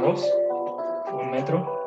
dos, un metro.